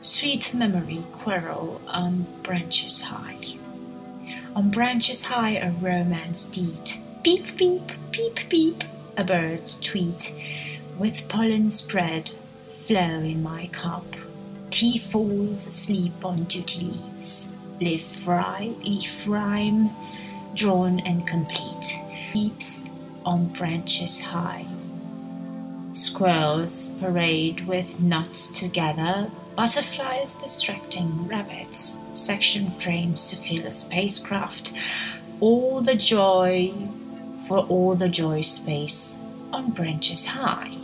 Sweet memory quarrel on branches high. On branches high a romance deed. Beep, beep, beep, beep, a bird's tweet. With pollen spread, flow in my cup. Tea falls asleep on duty leaves. Leaf fry, leaf rhyme drawn and complete. Leaps on branches high. Squirrels parade with nuts together, butterflies distracting rabbits, section frames to fill a spacecraft, all the joy for all the joy space on branches high.